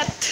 Shit!